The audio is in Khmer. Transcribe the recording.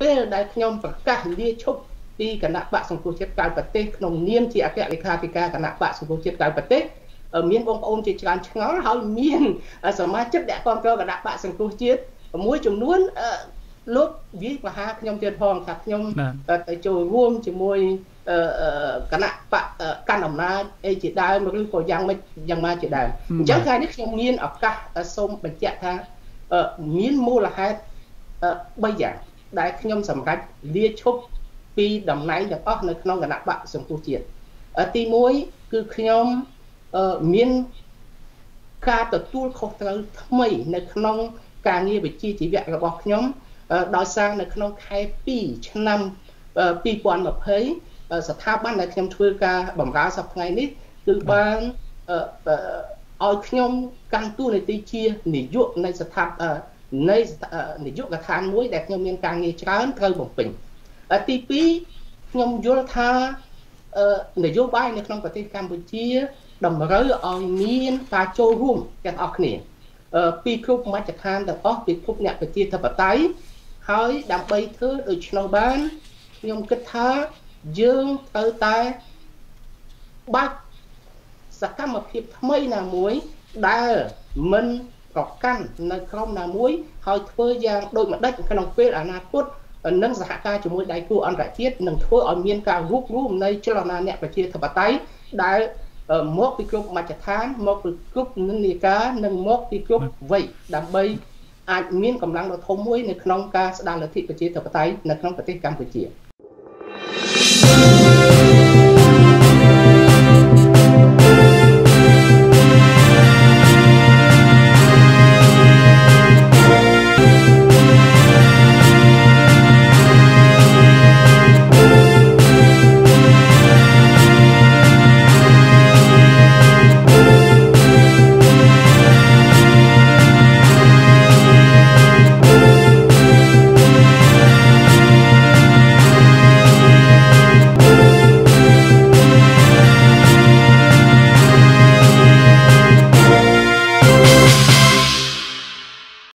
ពេលដែលខ្ញុំប្រកាសលាឈប់ពីគណៈបកសង្គ្រោះជាតិក្រៅប្រទេសក្នុងនាមជាអគ្គលេខាធិការគណៈបកសង្គ្រោះជាតិក្រៅប្រទេសមានបងប្អូនជាច្រើនឆ្ងល់ហើយមានសមាជិកដែលគ្រប់គ្រងគណៈបកសង្គ្រោះជាតិមួយចំនួនលោកវាយប្រហារខ្ញុំទៀតផងថាខ្ញុំទៅចូលរួមជាមួយគណៈបកកាន់អំណាចអីជាដើមឬក៏យ៉ាងម៉េចយ៉ាងណាជាដើមអញ្ចឹងថ្ងៃនេះខ្ញុំមានឱកាសសូមបញ្ជាក់ថាមានមូលហេតុ3យ៉ាង ដែលខ្ញុំសម្រេចលាឈប់ពីតំណែងទាំងអស់នៅក្នុងគណៈបកសង្គ្រោះជាតិទី1គឺខ្ញុំមានការទទួលខុសត្រូវថ្មីនៅក្នុងការងារវិជ្ជាជីវៈរបស់ខ្ញុំដោយសារនៅក្នុងខែ2ឆ្នាំ2020ស្ថាប័នដែលខ្ញុំធ្វើការបម្រើសប្តាហ៍ថ្ងៃនេះគឺបានឲ្យខ្ញុំកាន់តួនាទីជានាយកនៃស្ថាបនៃ នាយកដ្ឋានមួយដែលខ្ញុំមានការងារច្រើនត្រូវបំពេញទី2ខ្ញុំយល់ថានយោបាយនៅក្នុងប្រទេសកម្ពុជាតម្រូវឲ្យមានការចូលរួមទាំងអស់គ្នាពីគ្រប់មជ្ឈដ្ឋានទាំងអស់ពីគ្រប់អ្នកប្រជាធិបតេយ្យហើយដើម្បីធ្វើដូច្នោះបានខ្ញុំគិតថាយើងត្រូវតែបាច់សកម្មភាពថ្មីណាមួយដែលមិន ប្រកាន់នៅក្រុមណាមួយហើយធ្វើយ៉ាងដូចម្ដេចក្នុងពេលអនាគតនិងសហការជាមួយដៃគូអន្តរជាតិនឹងធ្វើឲ្យមានការរួបរวมនៃចលនាអ្នកប្រជាធិបតេយ្យដែលមកពីគ្រប់មជ្ឈដ្ឋានមកពីគ្រប់និន្នាការនិងមកពីគ្រប់វ័យដើម្បីអាចមានកម្លាំងដ៏ធំមួយនៅក្នុងការស្ដារលទ្ធិប្រជាធិបតេយ្យនៅក្នុងប្រទេសកម្ពុជា។